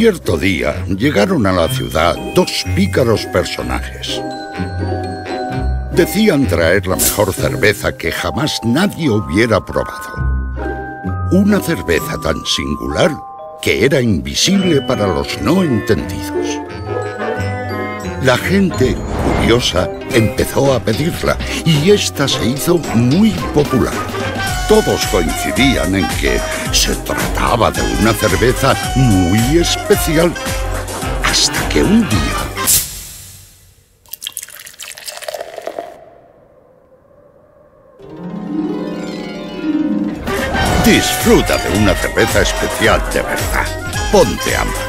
Cierto día llegaron a la ciudad dos pícaros personajes. Decían traer la mejor cerveza que jamás nadie hubiera probado. Una cerveza tan singular que era invisible para los no entendidos. La gente, curiosa, empezó a pedirla y esta se hizo muy popular. Todos coincidían en que se trataba de una cerveza muy especial. Hasta que un día... Disfruta de una cerveza especial de verdad. Ponte ambas.